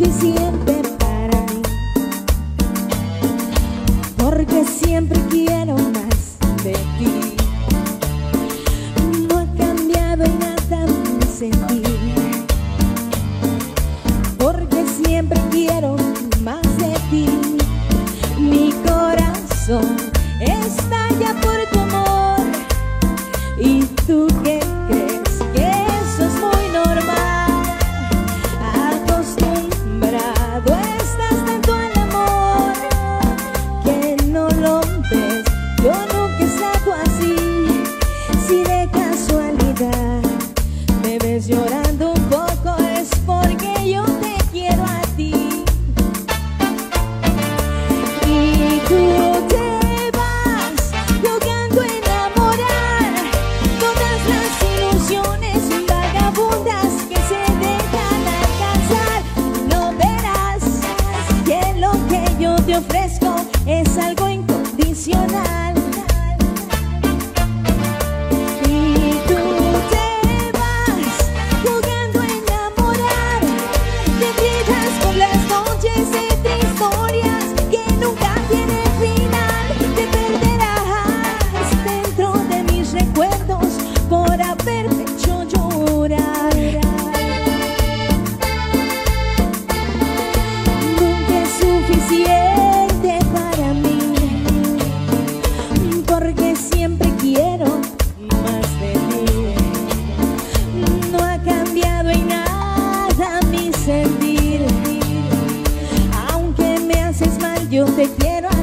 suficiente para mí. Porque siempre quiero más de ti. No ha cambiado en nada mi sentir. Ves llorando un poco es porque yo te quiero a ti. Y tú te vas jugando a enamorar todas las ilusiones vagabundas que se dejan alcanzar. No verás que lo que yo te ofrezco es algo incondicional. yo te quiero